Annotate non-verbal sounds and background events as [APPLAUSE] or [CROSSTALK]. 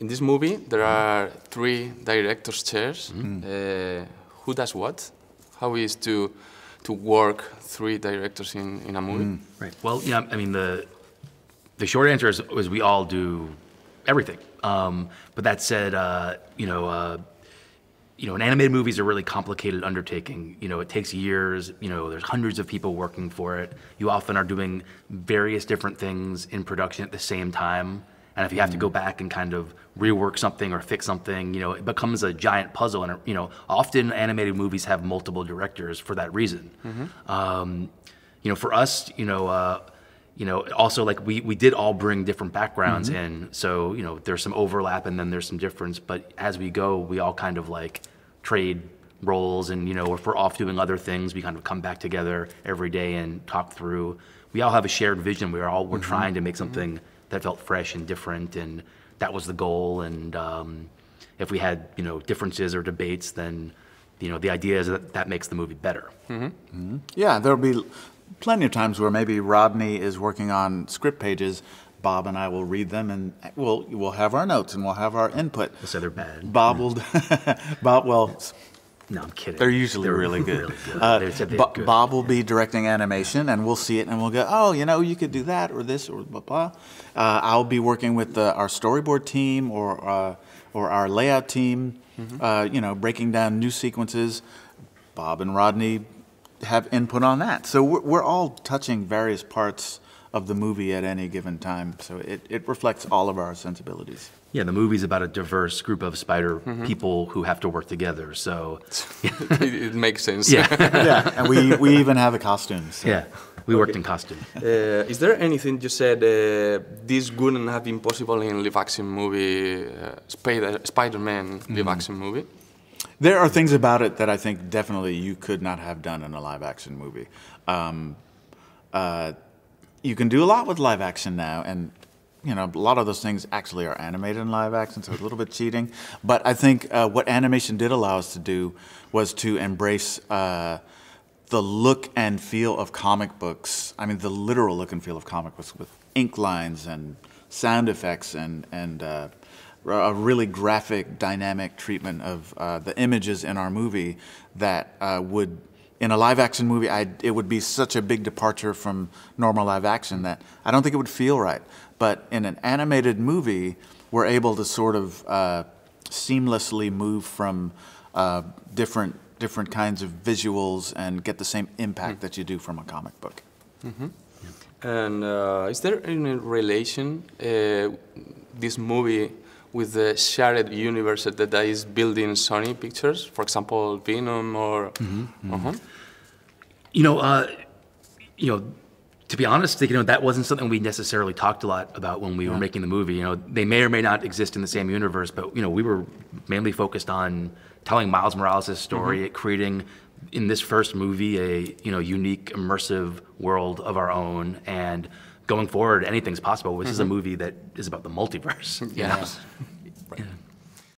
in this movie, there are three directors' chairs. Mm-hmm. Uh, who does what? How is to to work three directors in, in a movie? Mm. Right. Well, yeah, I mean, the, the short answer is, is we all do everything. Um, but that said, uh, you know, uh, you know, an animated movie is a really complicated undertaking. You know, it takes years. You know, there's hundreds of people working for it. You often are doing various different things in production at the same time. And if you have to go mm-hmm. back and kind of rework something or fix something, you know, it becomes a giant puzzle. And you know, often animated movies have multiple directors for that reason. Mm-hmm. Um, you know, for us, you know, uh, you know, also like we we did all bring different backgrounds mm-hmm. in, so you know, there's some overlap and then there's some difference. But as we go, we all kind of like trade roles, and you know, if we're off doing other things, we kind of come back together every day and talk through. We all have a shared vision. We're all we're trying to make something that felt fresh and different, and that was the goal. And um, if we had you know differences or debates, then you know the idea is that that makes the movie better. Yeah, there'll be plenty of times where maybe Rodney is working on script pages. Bob and I will read them, and we'll we'll have our notes and we'll have our input. Let's say they're bad. Bob will, [LAUGHS] Bob. Well, No, I'm kidding. they're usually They're really good. [LAUGHS] Really good. Uh, They said they're Bo- good. Bob will be directing animation, and we'll see it, and we'll go, oh, you know, you could do that or this or blah blah. Uh, I'll be working with the, our storyboard team or uh, or our layout team, uh, you know, breaking down new sequences. Bob and Rodney have input on that, so we're, we're all touching various parts of the movie at any given time. So it, it reflects all of our sensibilities. Yeah, the movie's about a diverse group of spider people who have to work together. So, [LAUGHS] it, it makes sense. yeah, [LAUGHS] [LAUGHS] yeah, and we, we even have a costume. So. yeah, we worked in costume. Uh, is there anything you said uh, this wouldn't have been possible in live action movie, uh, Spider Spider-Man live action movie? There are things about it that I think definitely you could not have done in a live action movie. Um, uh, you can do a lot with live action now, and you know a lot of those things actually are animated in live action, so it's a little bit cheating. But I think uh, what animation did allow us to do was to embrace uh, the look and feel of comic books. I mean, the literal look and feel of comic books with ink lines and sound effects and and uh, a really graphic, dynamic treatment of uh, the images in our movie that uh, would, in a live action movie, I, it would be such a big departure from normal live action that I don't think it would feel right. But in an animated movie, we're able to sort of uh, seamlessly move from uh, different different kinds of visuals and get the same impact that you do from a comic book. And uh, is there any relation uh, this movie with the shared universe that is building Sony Pictures? For example, Venom or. Uh-huh. You know, uh, you know, to be honest, you know, that wasn't something we necessarily talked a lot about when we were making the movie. You know, they may or may not exist in the same universe, but you know, we were mainly focused on telling Miles Morales' story, creating in this first movie a you know unique, immersive world of our own, and going forward, anything's possible. This is a mm-hmm. movie that is about the multiverse. you [LAUGHS] know? Yes. Yeah.